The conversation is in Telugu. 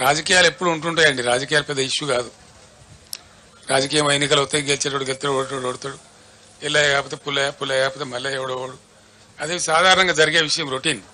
రాజకీయాలు ఎప్పుడు ఉంటుంటాయండి. రాజకీయాలు పెద్ద ఇష్యూ కాదు. రాజకీయం ఎన్నికలు అవుతాయి గెలిచేటోడు గెలుతాడు ఓడతాడు ఓడతాడు. ఇలా కాకపోతే పుల్లయ్య పుల్లయ్య కాకపోతే మళ్ళీ ఎవడో అది సాధారణంగా జరిగే విషయం రొటీన్.